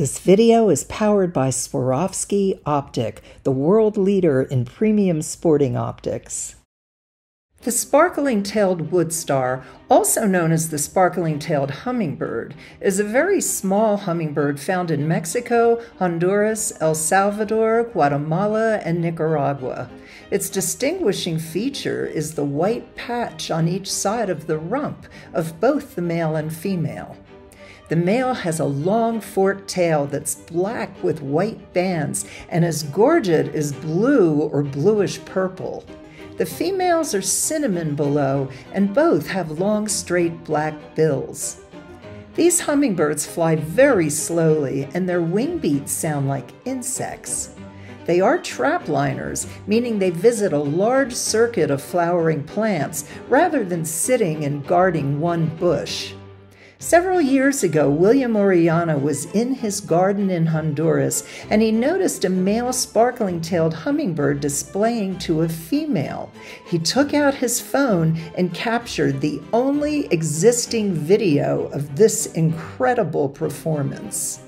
This video is powered by Swarovski Optik, the world leader in premium sporting optics. The sparkling tailed woodstar, also known as the sparkling tailed hummingbird, is a very small hummingbird found in Mexico, Honduras, El Salvador, Guatemala, and Nicaragua. Its distinguishing feature is the white patch on each side of the rump of both the male and female. The male has a long forked tail that's black with white bands and as gorget is blue or bluish purple. The females are cinnamon below and both have long straight black bills. These hummingbirds fly very slowly and their wing beats sound like insects. They are trapliners, meaning they visit a large circuit of flowering plants rather than sitting and guarding one bush. Several years ago, William Orellana was in his garden in Honduras and he noticed a male sparkling tailed hummingbird displaying to a female. He took out his phone and captured the only existing video of this incredible performance.